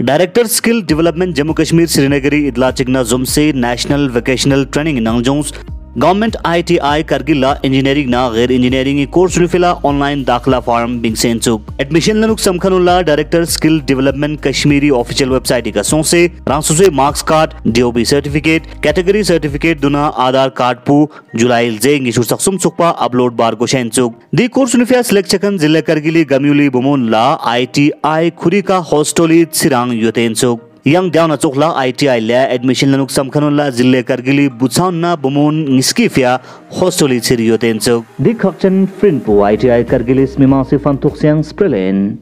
Director skill development Jammu Kashmir श्रीनगरी इदला चिकना जुम से नेशनल वोकेशनल ट्रेनिंग नंगजोंस गवर्नमेंट आईटीआई करगिल इंजीनियरिंग ना गैर इंजीनियरिंग कोर्स रुफिला ऑनलाइन दाखला फॉर्म बिंग सेंचुक एडमिशन लनुक समखनुल्ला director skill development Kashmiri official website का सोसे। रांसुसे marks card DOB certificate category certificate दुना आधार कार्ड पु जुलाई जेंग इशू सक्सुम सुकपा अपलोड बार को शेंचुक दी कोर्स रुफिया सिलेक्ट चकन ज़िले करगिली गम्यूली बुमोन ला आईटीआई खुरी का हॉस्टोली Sirang युतेंचुक yang down chokla ITI le admission lanuk samkhanula jille kargili buchaunna bumun ngiskifia hostoli chiriyo tenchok dik khakchan frin pu ITI kargilis mima sifan tuksiang sprelen